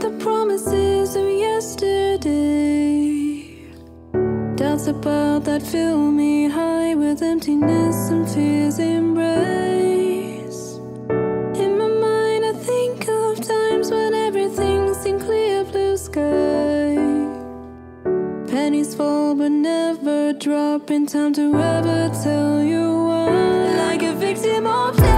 the promises of yesterday. Doubts about that fill me high with emptiness and fear's embrace. In my mind, I think of times when everything seemed clear blue sky. Pennies fall but never drop in time to ever tell you why. Like a victim of.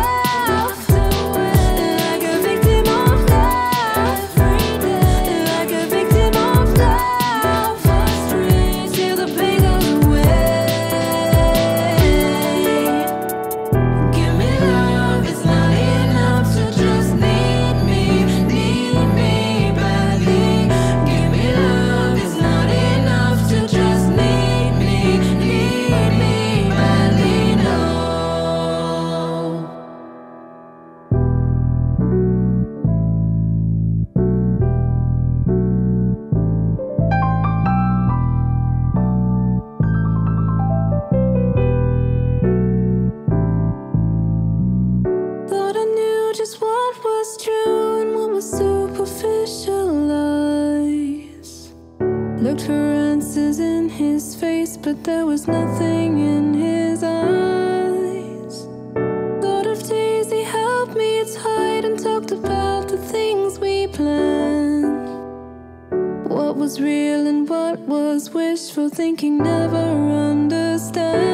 Looked for answers in his face, but there was nothing in his eyes. Thought of days he helped me hide and talked about the things we planned. What was real and what was wishful thinking, never understand.